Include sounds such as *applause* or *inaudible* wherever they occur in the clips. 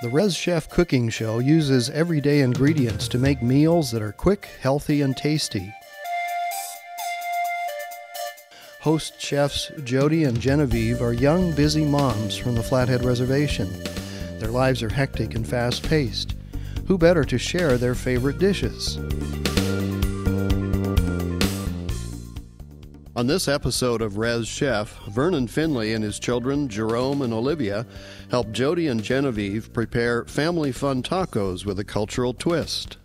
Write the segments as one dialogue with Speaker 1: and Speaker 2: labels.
Speaker 1: The Rez Chef Cooking Show uses everyday ingredients to make meals that are quick, healthy, and tasty. Host chefs Jody and Genevieve are young, busy moms from the Flathead Reservation. Their lives are hectic and fast paced. Who better to share their favorite dishes? On this episode of Rez Chef, Vernon Finley and his children, Jerome and Olivia, help Jody and Genevieve prepare family fun tacos with a cultural twist.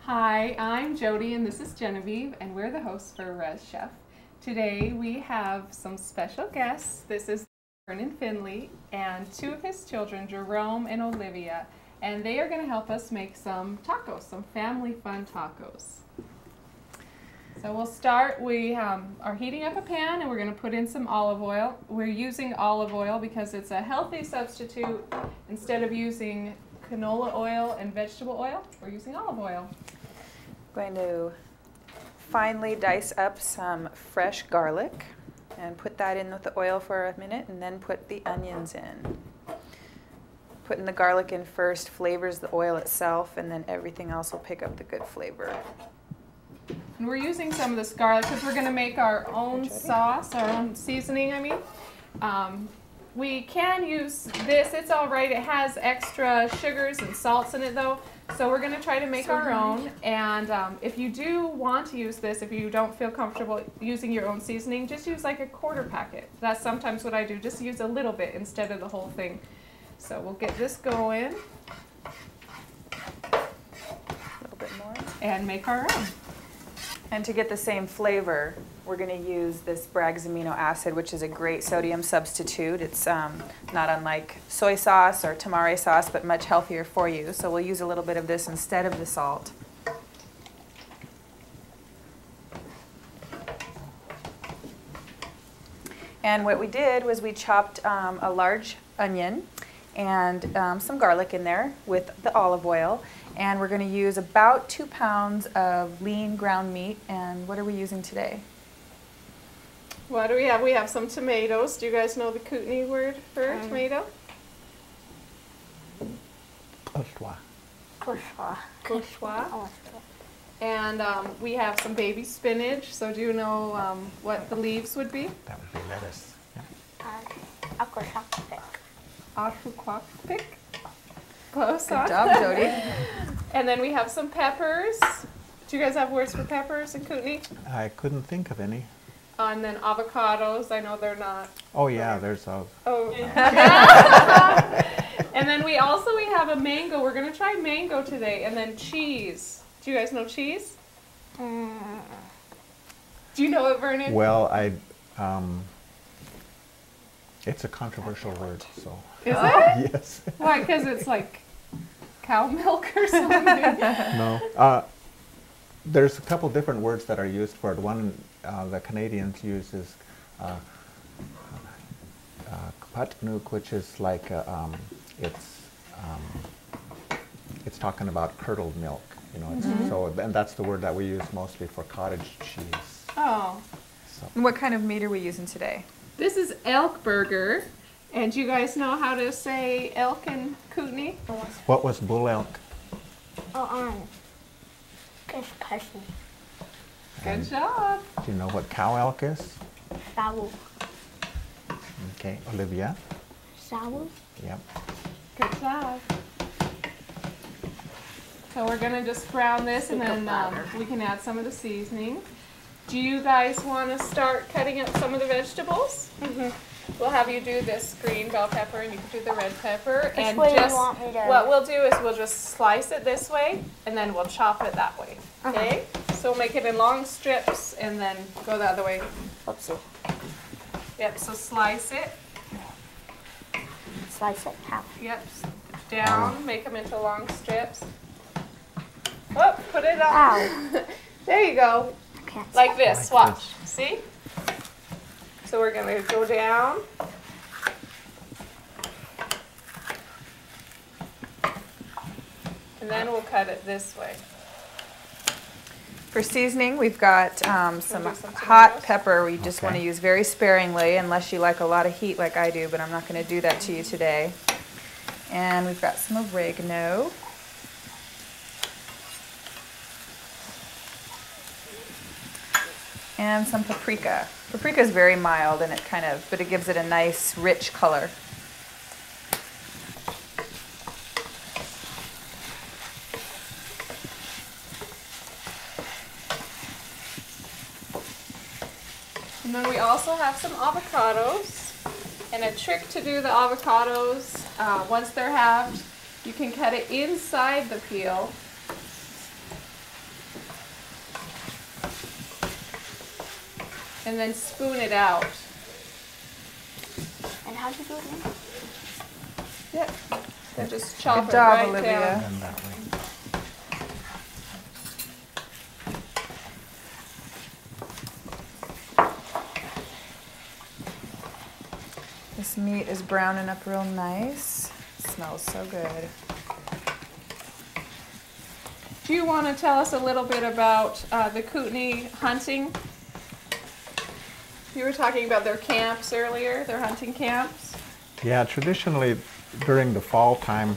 Speaker 2: Hi, I'm Jody and this is Genevieve, and we're the hosts for Rez Chef. Today we have some special guests. This is Vernon Finley and two of his children, Jerome and Olivia, and they are going to help us make some tacos, some family fun tacos. So we'll start, we um, are heating up a pan and we're going to put in some olive oil. We're using olive oil because it's a healthy substitute. Instead of using canola oil and vegetable oil, we're using olive oil.
Speaker 3: Going to finely dice up some fresh garlic and put that in with the oil for a minute and then put the onions in. Putting the garlic in first flavors the oil itself and then everything else will pick up the good flavor.
Speaker 2: And we're using some of this garlic because we're going to make our own sauce, our own seasoning, I mean. Um, we can use this, it's all right. It has extra sugars and salts in it though. So we're going to try to make our own. And um, if you do want to use this, if you don't feel comfortable using your own seasoning, just use like a quarter packet. That's sometimes what I do. Just use a little bit instead of the whole thing. So we'll get this going
Speaker 3: A little bit more.
Speaker 2: and make our own.
Speaker 3: And to get the same flavor, we're going to use this Bragg's amino acid, which is a great sodium substitute. It's um, not unlike soy sauce or tamari sauce, but much healthier for you. So we'll use a little bit of this instead of the salt. And what we did was we chopped um, a large onion and um, some garlic in there with the olive oil. And we're going to use about two pounds of lean ground meat. And what are we using today?
Speaker 2: What do we have? We have some tomatoes. Do you guys know the Kootenai word for
Speaker 4: Um,
Speaker 2: tomato?
Speaker 4: Kushwa.
Speaker 2: Kushwa. And um, we have some baby spinach. So do you know um, what the leaves would be?
Speaker 4: That would be lettuce. Yeah.
Speaker 2: Ashukwakpik. Close
Speaker 3: Good job, Jody. *laughs*
Speaker 2: And then we have some peppers. Do you guys have words for peppers in Kootenai?
Speaker 4: I couldn't think of any.
Speaker 2: And then avocados. I know they're not.
Speaker 4: Oh yeah, there's a.
Speaker 2: Oh. *laughs* and then we also we have a mango. We're gonna try mango today. And then cheese. Do you guys know cheese? Do you know it, Vernon?
Speaker 4: Well, I. Um, it's a controversial word, so.
Speaker 2: Is *laughs* it?
Speaker 4: yes.
Speaker 2: Why? Because it's like cow *laughs* milk or something.
Speaker 4: no. Uh, there's a couple different words that are used for it. One uh, the Canadians use is uh, uh, kapatnuk, which is like uh, um, it's um, it's talking about curdled milk. You know, it's, so and that's the word that we use mostly for cottage cheese.
Speaker 2: oh,
Speaker 4: So
Speaker 3: And what kind of meat are we using today?
Speaker 2: this is elk burger. And you guys know how to say elk in Kootenai?
Speaker 4: what was bull elk?
Speaker 2: Good job.
Speaker 4: Do you know what cow elk is? Okay, Olivia. Yep.
Speaker 2: Good job. So we're gonna just brown this and then um, we can add some of the seasoning. Do you guys want to start cutting up some of the vegetables? Mm -hmm. We'll have you do this green bell pepper and you can do the red pepper.
Speaker 5: Which
Speaker 2: and
Speaker 5: way you
Speaker 2: just
Speaker 5: want me to-
Speaker 2: what we'll do is we'll just slice it this way and then we'll chop it that way. Okay? So make it in long strips and then go the other way.
Speaker 5: Oopsie.
Speaker 2: Yep. So slice it.
Speaker 5: Slice it half.
Speaker 2: Yep, down, make them into long strips. Oh, put it on.
Speaker 5: Ow. *laughs*
Speaker 2: There you go, like this, watch, see? So we're gonna go down. And then we'll cut it this way.
Speaker 3: For seasoning, we've got um, some
Speaker 2: some
Speaker 3: hot pepper. We just want to use very sparingly unless you like a lot of heat like I do, but I'm not going to do that to you today. And we've got some oregano. And some paprika. Paprika is very mild and it kind of, but it gives it a nice rich color.
Speaker 2: And then we also have some avocados. And a trick to do the avocados, uh, once they're halved, you can cut it inside the peel. And then spoon it out.
Speaker 5: And how'd you do it again?
Speaker 2: Yep. Then just chop
Speaker 3: Good
Speaker 2: it
Speaker 3: job,
Speaker 2: right
Speaker 3: Olivia.
Speaker 2: down.
Speaker 4: And that way.
Speaker 3: This meat is browning up real nice. smells so good.
Speaker 2: Do you want to tell us a little bit about uh, the Kootenai hunting? You were talking about their camps earlier, their hunting camps.
Speaker 4: Yeah, traditionally during the fall time,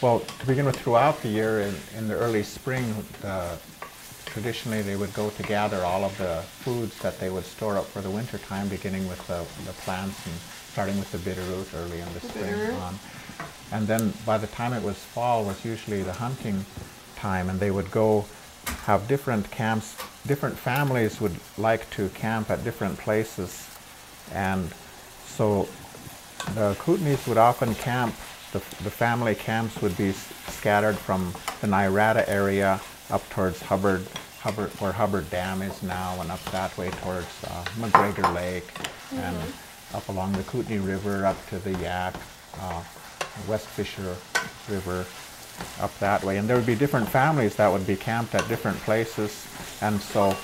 Speaker 4: well, to begin with, throughout the year, in, in the early spring, uh, traditionally they would go to gather all of the foods that they would store up for the winter time, beginning with the, the plants and starting with the bitterroot early in the,
Speaker 2: The
Speaker 4: spring on. And then by the time it was fall was usually the hunting time, and they would go have different camps. Different families would like to camp at different places, and so the Kootenays would often camp. The, the family camps would be scattered from the Nairata area up towards Hubbart, Hubbart, where Hubbart Dam is now, and up that way towards uh, McGregor Lake, and up along the Kootenai River up to the Yaak, uh, West Fisher River, up that way. And there would be different families that would be camped at different places, and so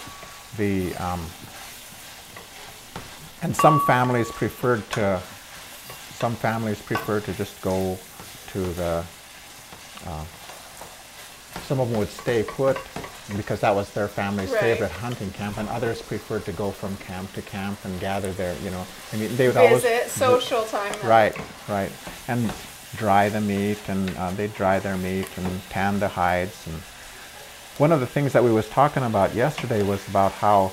Speaker 4: the um, and some families preferred to some families prefer to just go to the uh, some of them would stay put because that was their family's
Speaker 2: Right.
Speaker 4: favorite hunting camp and others preferred to go from camp to camp and gather there you know i mean they would always
Speaker 2: Visit, social time.
Speaker 4: Right, right. And dry the meat, and uh, they dry their meat and tan the hides. And one of the things that we was talking about yesterday was about how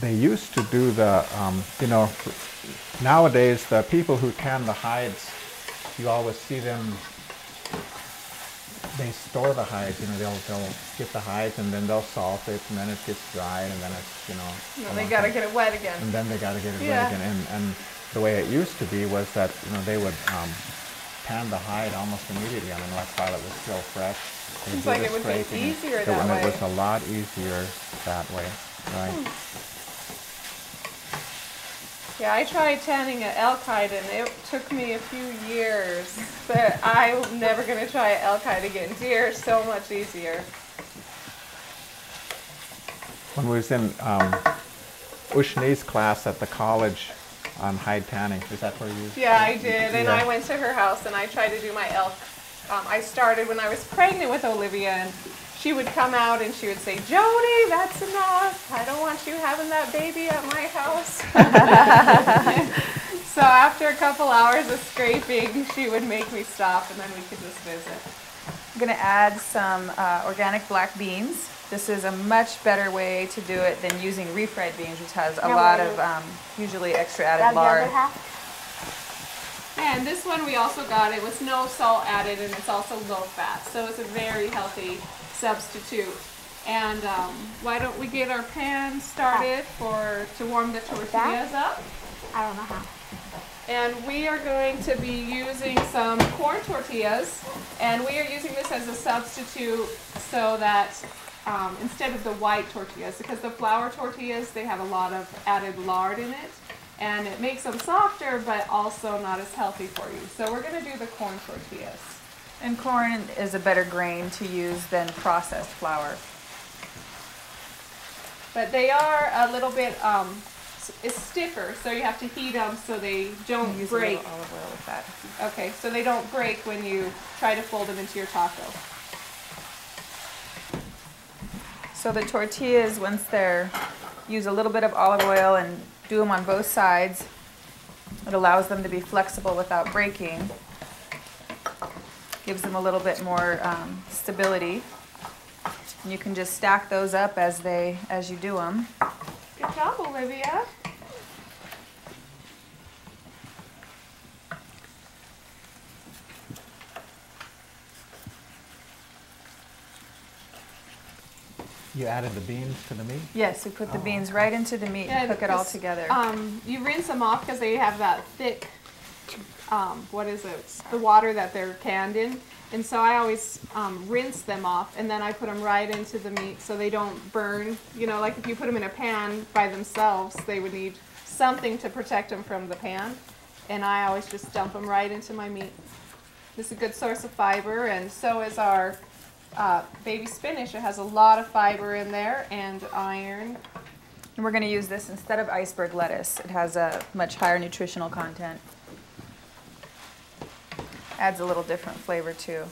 Speaker 4: they used to do the, um, you know, nowadays the people who tan the hides, you always see them. They store the hides, you know. They'll they'll get the hides and then they'll salt it, and then it gets dried, and then it's you know.
Speaker 2: And then they got to
Speaker 4: time.
Speaker 2: get it wet again.
Speaker 4: And then they got to get it
Speaker 2: Yeah.
Speaker 4: wet again. And, and the way it used to be was that you know they would um, tan the hide almost immediately. I mean, like while it was still fresh.
Speaker 2: Seems like it would be easier
Speaker 4: It-
Speaker 2: that
Speaker 4: and
Speaker 2: way.
Speaker 4: It was a lot easier that way, right?
Speaker 2: Yeah, I tried tanning an elk hide and it took me a few years, but I'm never going to try an elk hide again. Deer is so much easier.
Speaker 4: When we was in um, Ushni's class at the college on hide tanning, is that where you?
Speaker 2: Yeah, I did, and
Speaker 4: Yeah.
Speaker 2: I went to her house and I tried to do my elk. Um, I started when I was pregnant with Olivia, and she would come out and she would say, "Jody, that's enough. I don't want you having that baby at my house." *laughs* so after a couple hours of scraping, she would make me stop, and then we could just visit.
Speaker 3: I'm going to add some uh, organic black beans. This is a much better way to do it than using refried beans, which has a
Speaker 5: Now
Speaker 3: lot of um, usually extra added
Speaker 5: the other
Speaker 3: lard.
Speaker 2: And this one we also got it with no salt added, and it's also low fat, so it's a very healthy substitute. And um, why don't we get our pan started for to warm the tortillas up?
Speaker 5: I don't know how.
Speaker 2: And we are going to be using some corn tortillas, and we are using this as a substitute so that um, instead of the white tortillas, because the flour tortillas they have a lot of added lard in it, and it makes them softer, but also not as healthy for you. So we're going to do the corn tortillas.
Speaker 3: And corn is a better grain to use than processed flour.
Speaker 2: But they are a little bit um, s- is stiffer, so you have to heat them so they don't
Speaker 3: Use
Speaker 2: break.
Speaker 3: olive oil with that.
Speaker 2: Okay, so they don't break when you try to fold them into your taco.
Speaker 3: So the tortillas, once they're, use a little bit of olive oil and do them on both sides. It allows them to be flexible without breaking. Gives them a little bit more um, stability. And you can just stack those up as they, as you do them.
Speaker 2: Good job, Olivia.
Speaker 4: You added the beans to the meat?
Speaker 3: Yes, we put the
Speaker 4: Oh,
Speaker 3: beans right into the meat
Speaker 2: Yeah,
Speaker 3: and cook it all together.
Speaker 2: Um, you rinse them off because they have that thick, um, what is it? The water that they're canned in. And so I always um, rinse them off and then I put them right into the meat so they don't burn. You know, like if you put them in a pan by themselves, they would need something to protect them from the pan. And I always just dump them right into my meat. This is a good source of fiber, and so is our uh, baby spinach. It has a lot of fiber in there and iron.
Speaker 3: And we're going to use this instead of iceberg lettuce. It has a much higher nutritional content. Adds a little different flavor too.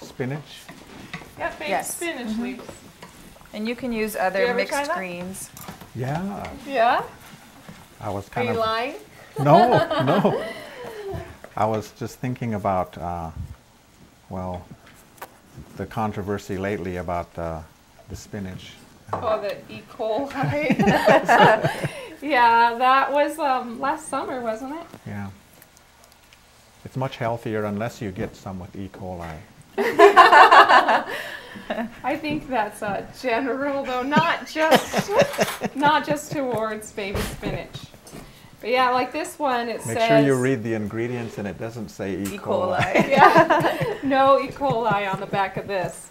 Speaker 4: Spinach?
Speaker 2: Yep, baby
Speaker 3: Yes.
Speaker 2: spinach leaves.
Speaker 3: And you can use other mixed greens.
Speaker 4: Yeah.
Speaker 2: Yeah?
Speaker 4: I was kind
Speaker 2: Are
Speaker 4: kind
Speaker 2: you
Speaker 4: of.
Speaker 2: lying?
Speaker 4: No, no. *laughs* *laughs* I was just thinking about, uh, well, the controversy lately about uh, the spinach.
Speaker 2: Oh, the E. coli. *laughs* *laughs* yeah, that was um, last summer, wasn't it?
Speaker 4: Yeah. It's much healthier unless you get some with E. coli. *laughs*
Speaker 2: I think that's uh, general, though, not just not just towards baby spinach. But yeah, like this one, it
Speaker 4: Make
Speaker 2: says
Speaker 4: sure you read the ingredients and it doesn't say E.
Speaker 3: E. coli. *laughs*
Speaker 2: yeah, no E. coli on the back of this.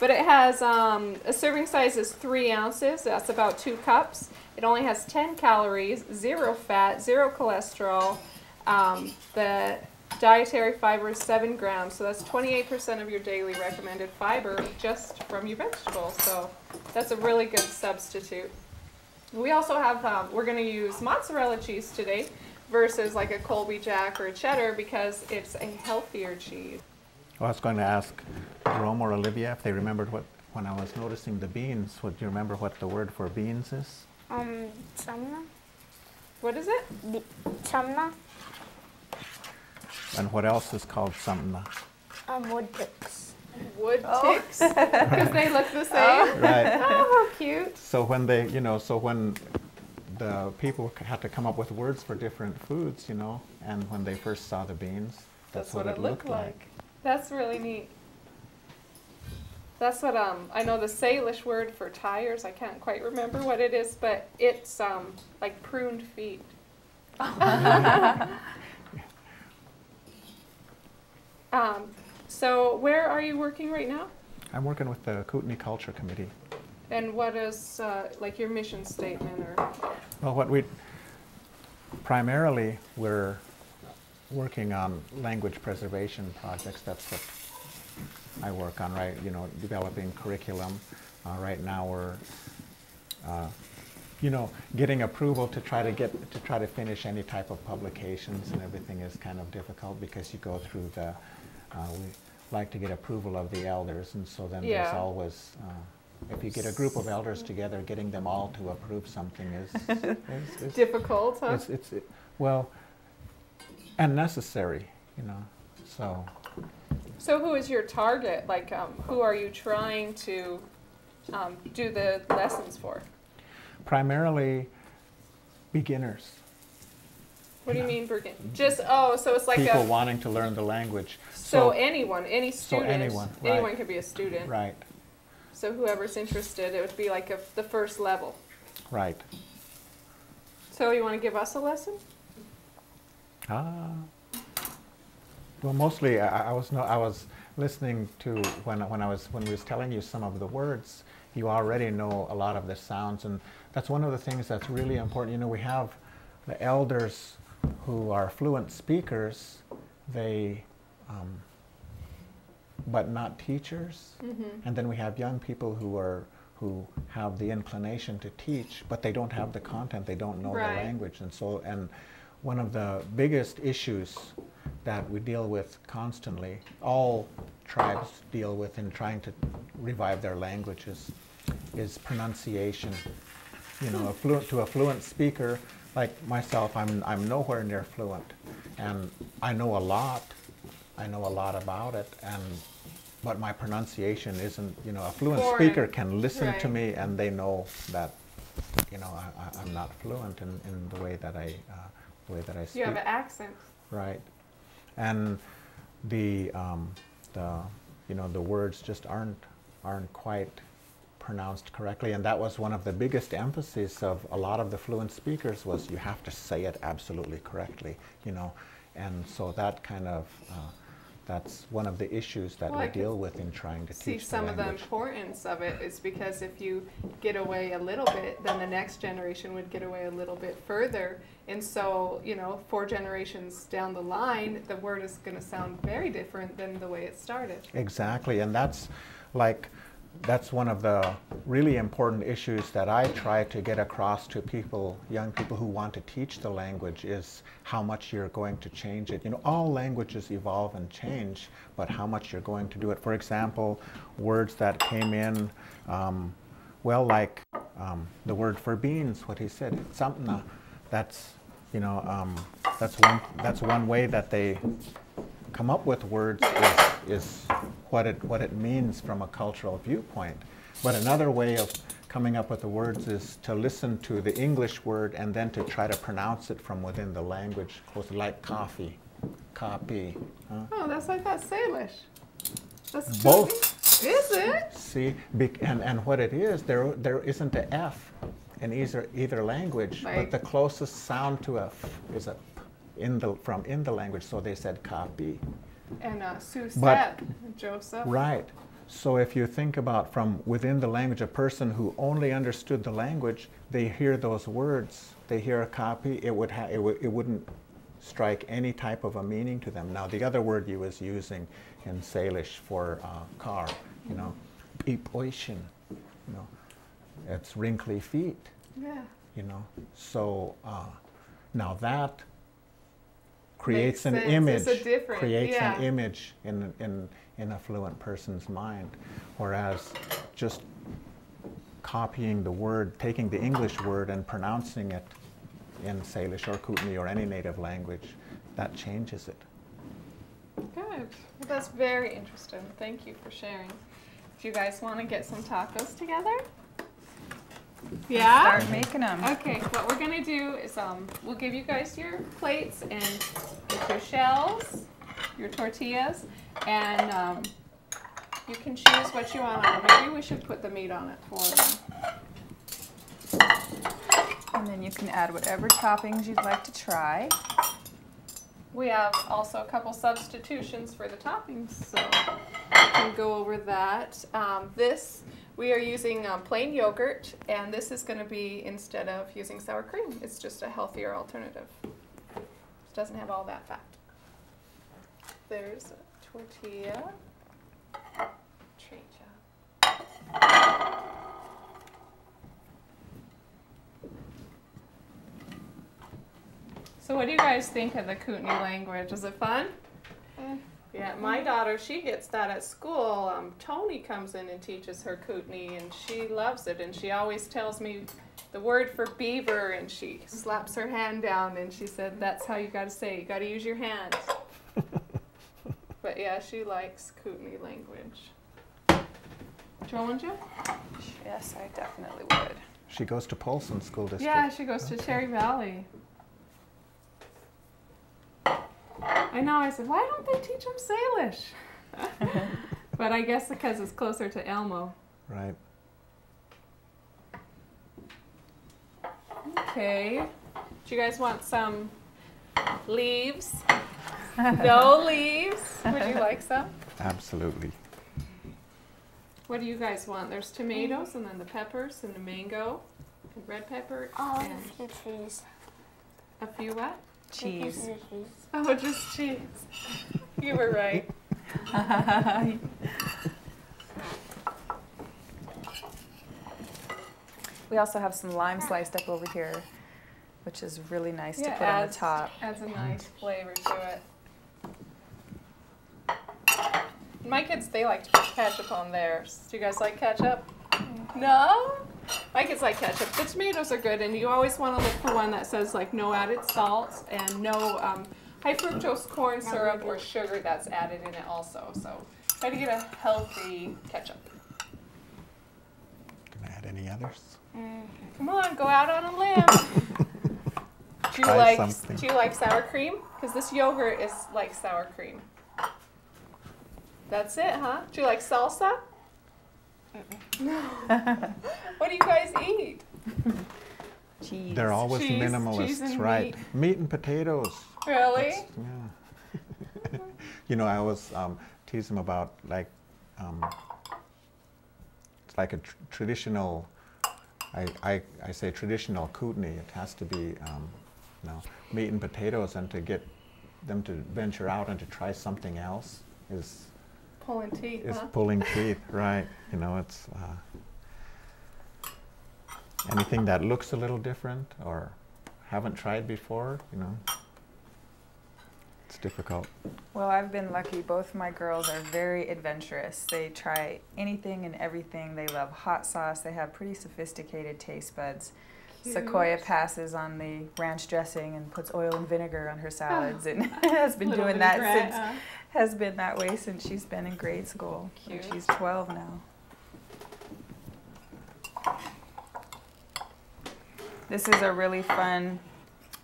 Speaker 2: But it has um, a serving size is three ounces. That's about two cups. It only has 10 calories, zero fat, zero cholesterol. Um, the dietary fiber is seven grams, so that's 28% of your daily recommended fiber just from your vegetables. So that's a really good substitute. We also have, um, we're going to use mozzarella cheese today versus like a Colby Jack or a cheddar because it's a healthier cheese.
Speaker 4: I was going to ask Rome or Olivia if they remembered what, when I was noticing the beans, would you remember what the word for beans is?
Speaker 5: Um, Samna?
Speaker 2: What is it?
Speaker 5: Bi- Samna?
Speaker 4: And what else is called samna?
Speaker 5: Um, wood picks.
Speaker 2: Wood
Speaker 3: Oh.
Speaker 2: ticks because they look the *laughs* same.
Speaker 4: Right. *laughs*
Speaker 2: Oh, how cute!
Speaker 4: So when they, you know, so when the people had to come up with words for different foods, you know, and when they first saw the beans, that's, what, it looked like.
Speaker 2: That's really neat. That's what um I know the Salish word for tires. I can't quite remember what it is, but it's um like pruned feet. *laughs* um, so where are you working right now?
Speaker 4: I'm working with the Kootenai Culture Committee.
Speaker 2: And what is uh, like your mission statement or?
Speaker 4: Well, what we primarily we're working on language preservation projects. That's what I work on, right? You know, developing curriculum. Uh, right now, we're uh, you know getting approval to try to get to try to finish any type of publications and everything is kind of difficult because you go through the. Uh, we like to get approval of the elders, and so then there's always. Uh, if you get a group of elders together, getting them all to approve something is, *laughs* is, is
Speaker 2: Difficult, huh?
Speaker 4: it's, it's it, well, and necessary, you know. So
Speaker 2: So who is your target? Like, um, who are you trying to um, do the lessons for?
Speaker 4: primarily beginners,
Speaker 2: What do you mean, begin? Just oh, so it's like
Speaker 4: people
Speaker 2: a
Speaker 4: wanting to learn the language.
Speaker 2: so, anyone, any student, so
Speaker 4: anyone, right.
Speaker 2: anyone could be a student.
Speaker 4: right,
Speaker 2: So whoever's interested, it would be like a, the first level.
Speaker 4: right.
Speaker 2: So you want to give us a lesson?
Speaker 4: Ah. Well, mostly I, I was no, I was listening to when when I was when we was telling you some of the words. You already know a lot of the sounds, and that's one of the things that's really important. You know, we have the elders who are fluent speakers. They um, but not teachers.
Speaker 2: Mm-hmm.
Speaker 4: And then we have young people who are who have the inclination to teach, but they don't have the content. They don't know
Speaker 2: Right.
Speaker 4: the language, and so and one of the biggest issues that we deal with constantly, all tribes deal with in trying to revive their languages, is pronunciation. You know, a fluent to a fluent speaker like myself, I'm I'm nowhere near fluent, and I know a lot. I know a lot about it, and but my pronunciation isn't. You know, a fluent
Speaker 2: Foreign.
Speaker 4: speaker can listen to me, and they know that. You know, I, I'm not fluent in, in the way that I uh, the way that I speak.
Speaker 2: You have an accent.
Speaker 4: Right. And the, um, the, you know, the words just aren't, aren't quite pronounced correctly. And that was one of the biggest emphases of a lot of the fluent speakers was you have to say it absolutely correctly, you know. And so that kind of, uh, that's one of the issues that
Speaker 2: Well,
Speaker 4: we
Speaker 2: I
Speaker 4: deal with in trying to
Speaker 2: See,
Speaker 4: teach the
Speaker 2: some of the importance of it is because if you get away a little bit, then the next generation would get away a little bit further. And so, you know, four generations down the line, the word is going to sound very different than the way it started.
Speaker 4: Exactly, and that's like that's one of the really important issues that I try to get across to people, young people who want to teach the language is how much you're going to change it. You know, all languages evolve and change, but how much you're going to do it. For example, words that came in, um, well, like um, the word for beans, what he said, samna, that's, you know, um, that's one, that's one way that they come up with words is, is what, it, what it means from a cultural viewpoint. But another way of coming up with the words is to listen to the English word and then to try to pronounce it from within the language, closely, like coffee, copy. huh?
Speaker 2: Oh, that's like that Salish. That's
Speaker 4: Both.
Speaker 2: Is it?
Speaker 4: See, and, and what it is, there, there isn't a F in either, either language,
Speaker 2: Right.
Speaker 4: but the closest sound to a F is a P in the, from in the language, so they said copy.
Speaker 2: And uh, Susette,
Speaker 4: But-
Speaker 2: Joseph.
Speaker 4: Right. So if you think about from within the language, a person who only understood the language, they hear those words, they hear a copy, it would ha- it, w- it wouldn't strike any type of a meaning to them. Now the other word you was using in Salish for uh, car, you know, ipoishin, you know, it's wrinkly feet,
Speaker 2: Yeah.
Speaker 4: you know. So uh, now that creates an image, creates an image in, in, in a fluent person's mind. Whereas just copying the word, taking the English word and pronouncing it in Salish or Kootenai or any native language, that changes it.
Speaker 2: Good. Well, that's very interesting. Thank you for sharing. Do you guys want to get some tacos together? Yeah?
Speaker 3: Start making them.
Speaker 2: Okay, what we're gonna do is um, we'll give you guys your plates and your shells, your tortillas, and um, you can choose what you want on it. Maybe we should put the meat on it for them.
Speaker 3: And then you can add whatever toppings you'd like to try.
Speaker 2: We have also a couple substitutions for the toppings, so we can go over that. Um, this, we are using um, plain yogurt, and this is going to be instead of using sour cream. It's just a healthier alternative. It doesn't have all that fat. There's a tortilla. Treat. So what do you guys think of the Kootenai language? Is it fun? Yeah, my daughter, she gets that at school. Um, Tony comes in and teaches her Kootenai, and she loves it. And she always tells me the word for beaver, and she slaps her hand down, and she said, "That's how you got to say. It. You got to use your hands." *laughs* but yeah, she likes Kootenai language. Joel you? Want you?
Speaker 3: Yes, I definitely would.
Speaker 4: She goes to Polson School District.
Speaker 2: Yeah, she goes to Cherry Valley. I know. I said, why don't they teach them Salish? *laughs* but I guess because it's closer to Elmo.
Speaker 4: Right.
Speaker 2: Okay. Do you guys want some leaves? *laughs* no leaves. Would you like some?
Speaker 4: Absolutely.
Speaker 2: What do you guys want? There's tomatoes and then the peppers and the mango and red pepper
Speaker 5: Oh,
Speaker 2: and
Speaker 5: a few cheese.
Speaker 2: a few what?
Speaker 3: Cheese.
Speaker 5: Few cheese. *laughs*
Speaker 2: Oh, just cheese. You were right. *laughs*
Speaker 3: we also have some lime sliced up over here, which is really nice
Speaker 2: yeah, to
Speaker 3: put adds, on the top.
Speaker 2: Adds a nice flavor to it. My kids, they like to put ketchup on theirs. Do you guys like ketchup? Mm-hmm. No? My kids like ketchup. The tomatoes are good, and you always want to look for one that says, like, no added salt and no um, high fructose corn syrup or sugar that's added in it also. So try to get a healthy ketchup.
Speaker 4: Can I add any others?
Speaker 2: Mm, come on, go out on a limb. *laughs* do you
Speaker 4: Try
Speaker 2: like
Speaker 4: something.
Speaker 2: Do you like sour cream? Because this yogurt is like sour cream. That's it, huh? Do you like salsa? No. *laughs* what do you guys eat? *laughs*
Speaker 3: Cheese.
Speaker 4: They're always
Speaker 2: cheese-
Speaker 4: minimalists,
Speaker 2: cheese and
Speaker 4: right?
Speaker 2: meat.
Speaker 4: Meat and potatoes.
Speaker 2: Really?
Speaker 4: That's- Yeah. *laughs* you know, I always um, tease them about like, um, it's like a tr- traditional, I, I, I say traditional kootenai. It has to be, um, you know, meat and potatoes, and to get them to venture out and to try something else is
Speaker 2: Pulling teeth,
Speaker 4: is
Speaker 2: huh?
Speaker 4: pulling teeth, *laughs* right? You know, it's uh, anything that looks a little different or haven't tried before. You know, difficult.
Speaker 3: Well, I've been lucky. Both my girls are very adventurous. They try anything and everything. They love hot sauce. They have pretty sophisticated taste buds. Sequoia passes on the ranch dressing and puts oil and vinegar on her ah, salads and *laughs* has been
Speaker 2: Little
Speaker 3: doing
Speaker 2: vinaigrette,
Speaker 3: that since
Speaker 2: huh?
Speaker 3: has been that way since she's been in grade school.
Speaker 2: Cute.
Speaker 3: She's 12 now. This is a really fun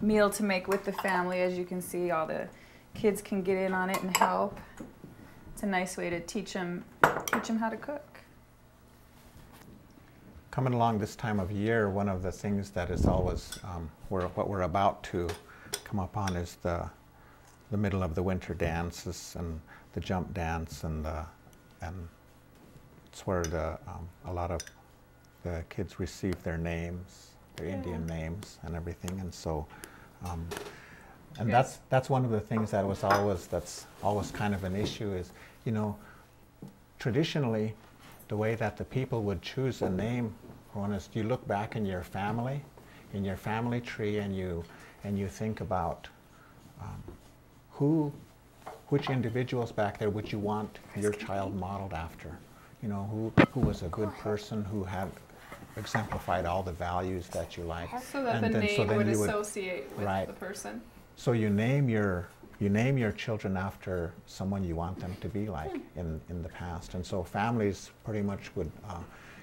Speaker 3: meal to make with the family. As you can see, all the kids can get in on it and help. It's a nice way to teach them teach them how to cook.
Speaker 4: Coming along this time of year, one of the things that is always um, we're, what we're about to come up on is the the middle of the winter dances and the jump dance and the and it's where the um, a lot of the kids receive their names, their Indian names and everything, and so. Um, and that's that's one of the things that was always that's always kind of an issue is you know traditionally the way that the people would choose a name one is you look back in your family in your family tree and you and you think about um, who which individuals back there would you want your child modeled after you know who who was a good person who had exemplified all the values that you like
Speaker 2: So that the
Speaker 4: And then-
Speaker 2: name
Speaker 4: so then
Speaker 2: would
Speaker 4: you
Speaker 2: associate with
Speaker 4: right.
Speaker 2: the person.
Speaker 4: So you name your you name your children after someone you want them to be like
Speaker 2: Hmm.
Speaker 4: in, in the past, and so families pretty much would. Uh,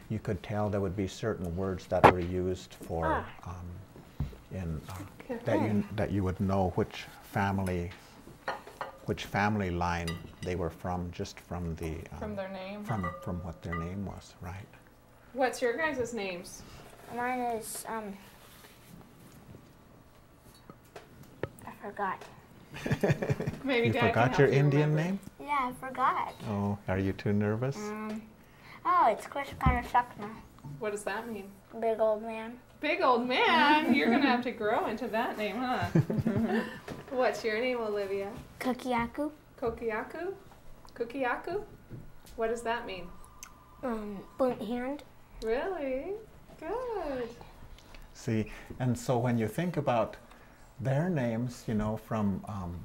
Speaker 4: you could tell there would be certain words that were used for
Speaker 5: Ah.
Speaker 4: um, in uh,
Speaker 2: Okay.
Speaker 4: that you that you would know which family which family line they were from just from the um,
Speaker 2: From their name.
Speaker 4: from from what their name was, right?
Speaker 2: What's your guys' names?
Speaker 5: Mine is, um, forgot. *laughs*
Speaker 2: Maybe
Speaker 4: you
Speaker 2: Dad can
Speaker 4: forgot your
Speaker 2: you
Speaker 4: Indian
Speaker 2: remember.
Speaker 4: name?
Speaker 5: Yeah, I forgot.
Speaker 4: Oh, are you too nervous?
Speaker 5: Um, oh, it's Kushkana Shakna.
Speaker 2: What does that mean?
Speaker 5: Big old man.
Speaker 2: Big old man. You're gonna have to grow into that name, huh? *laughs* What's your name, Olivia?
Speaker 5: Kokiaku.
Speaker 2: Kokiaku? Kokiaku? What does that mean?
Speaker 5: Um, blunt hand.
Speaker 2: Really? Good.
Speaker 4: See, and so when you think about their names, you know, from um,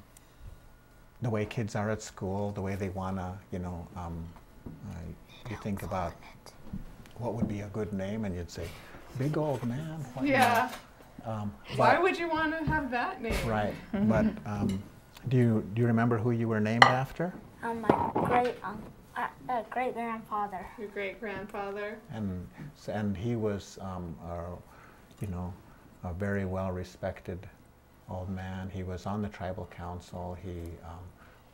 Speaker 4: the way kids are at school, the way they wanna, you know, um, uh, you think about what would be a good name, and you'd say, "Big old man." what-
Speaker 2: Yeah.
Speaker 4: Um,
Speaker 2: Why would you want to have that name?
Speaker 4: right, *laughs* but um, do you do you remember who you were named after?
Speaker 5: Um, my great um, uh, uh, great grandfather.
Speaker 2: Your great grandfather.
Speaker 4: and and he was um, a, you know a very well respected old man. He was on the tribal council. He um,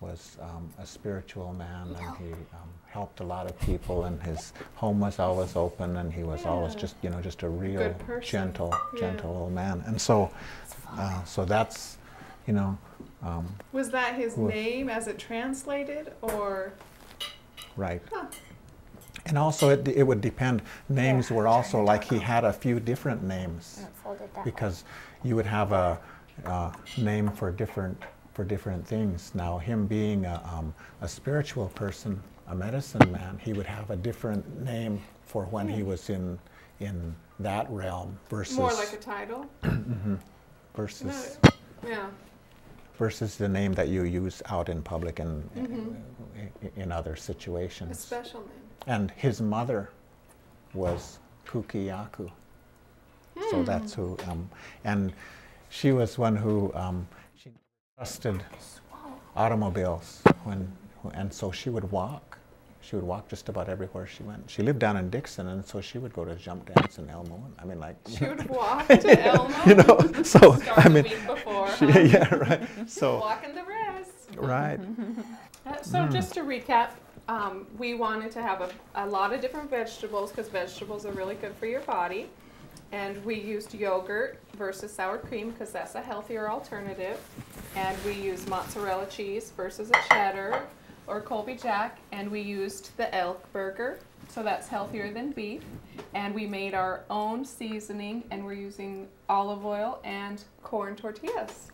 Speaker 4: was um, a spiritual man, and he um, helped a lot of people. And his home was always open, and he was always just you know just a real
Speaker 2: Good person.
Speaker 4: gentle
Speaker 2: Yeah.
Speaker 4: gentle old man. And so uh, so that's you know. Um,
Speaker 2: Was that his
Speaker 4: Well-
Speaker 2: name as it translated, or
Speaker 4: Right.
Speaker 2: Huh.
Speaker 4: And also, it, it would depend. Names
Speaker 5: Yeah,
Speaker 4: were also like he had a few different names
Speaker 5: And it folded that way.
Speaker 4: because you would have a, uh name for different for different things. Now, him being a, um, a spiritual person, a medicine man, he would have a different name for when he was in in that realm versus
Speaker 2: More like a title. *clears throat*
Speaker 4: versus
Speaker 2: Yeah.
Speaker 4: versus the name that you use out in public and
Speaker 2: Mm-hmm.
Speaker 4: i- in other situations.
Speaker 2: A special name.
Speaker 4: And his mother was Kukiyaku. So that's who, um, and she was one who um, she trusted automobiles when, and so she would walk. She would walk just about everywhere she went. She lived down in Dixon, and so she would go to jump dance in Elmo. I mean, like,
Speaker 2: She would *laughs* walk to Elmo. *laughs*
Speaker 4: you know. So I mean,
Speaker 2: week before.
Speaker 4: she-
Speaker 2: huh?
Speaker 4: yeah, right. So *laughs*
Speaker 2: Walking the rest.
Speaker 4: right.
Speaker 2: Uh, So just to recap, um, we wanted to have a, a lot of different vegetables because vegetables are really good for your body. And we used yogurt versus sour cream because that's a healthier alternative. And we used mozzarella cheese versus a cheddar or Colby Jack. And we used the elk burger, so that's healthier than beef. And we made our own seasoning and we're using olive oil and corn tortillas.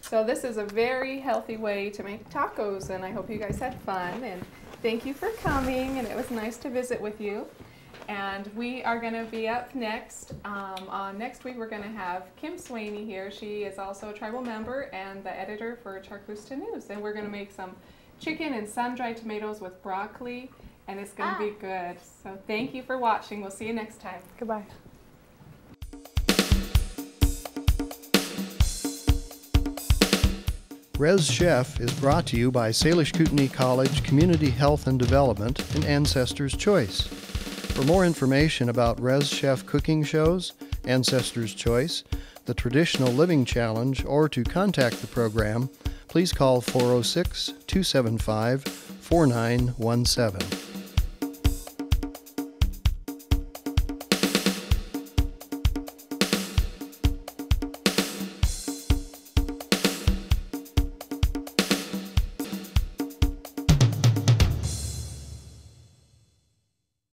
Speaker 2: So this is a very healthy way to make tacos, and I hope you guys had fun. And thank you for coming, and it was nice to visit with you. And we are going to be up next. Um, on next week, we're going to have Kim Swaney here. She is also a tribal member and the editor for Char-Koosta News. And we're going to make some chicken and sun-dried tomatoes with broccoli, and it's going to be good. So thank you for watching. We'll see you next time.
Speaker 3: Goodbye.
Speaker 1: Rez Chef is brought to you by Salish Kootenai College Community Health and Development and Ancestors Choice. For more information about Rez Chef cooking shows, Ancestors Choice, the Traditional Living Challenge, or to contact the program, please call 406 275 4917.